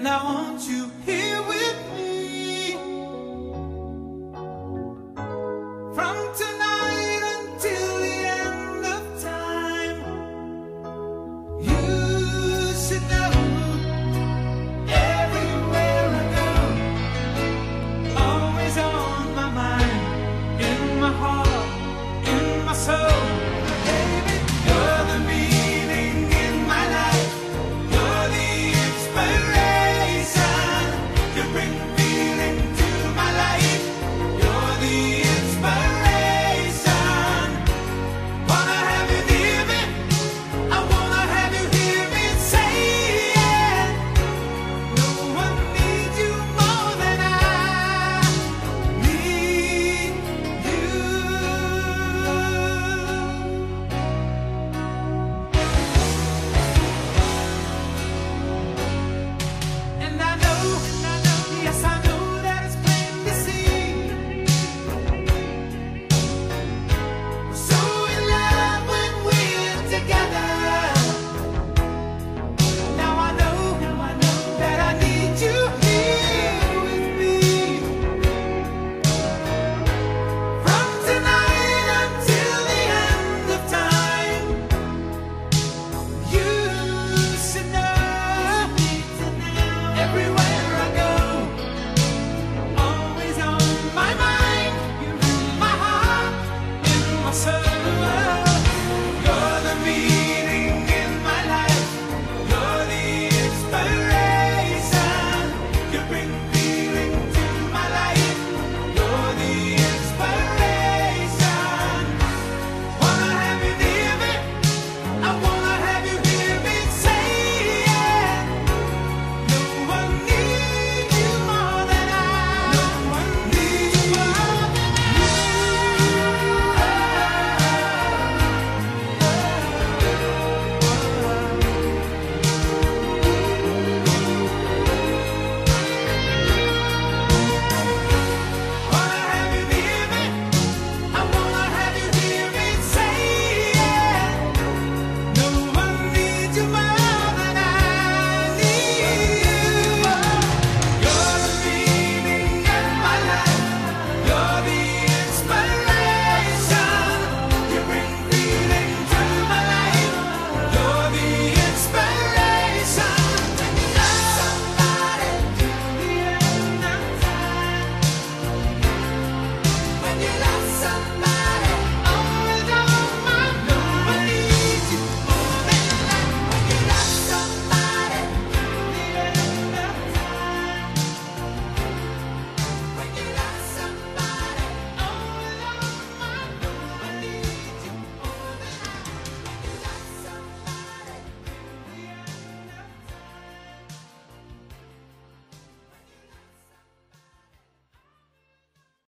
and I want you here.